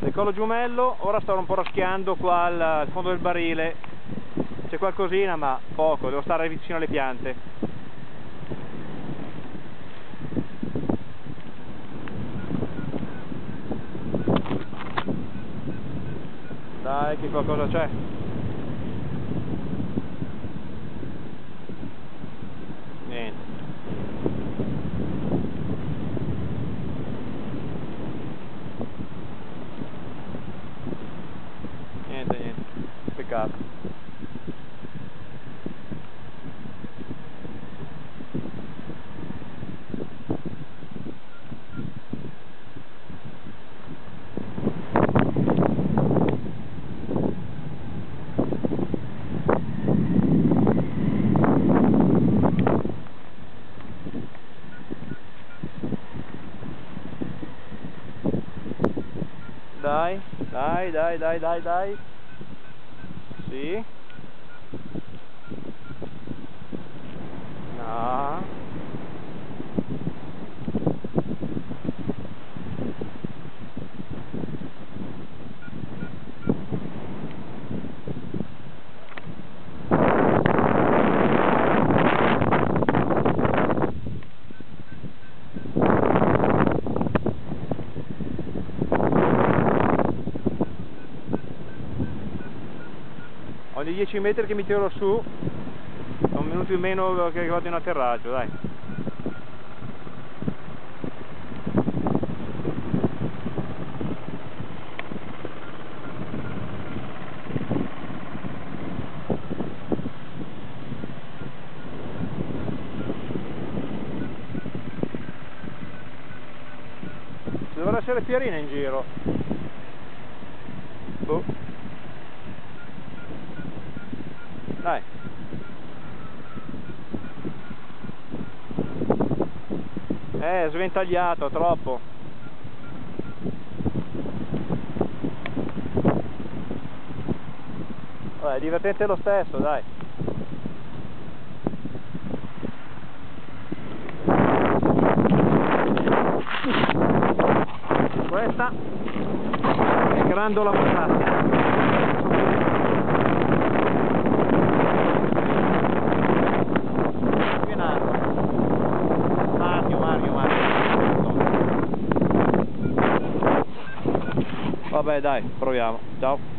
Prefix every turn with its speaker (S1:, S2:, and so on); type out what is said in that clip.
S1: decollo giumello ora sto un po' raschiando qua al, al fondo del barile. C'è qualcosina ma poco devo stare vicino alle piante. Dai che qualcosa c'è peccato Dai, dai, dai, dai, dai, dai. See? Ogni 10 metri che mi tiro su, un minuto in meno che vado in atterraggio, dai. Dovrà essere Pierina in giro. Boh. Dai. Eh, sventagliato, troppo. Vabbè, è divertente lo stesso, dai. Questa è grandola patata. Vabbè dai, proviamo. Ciao.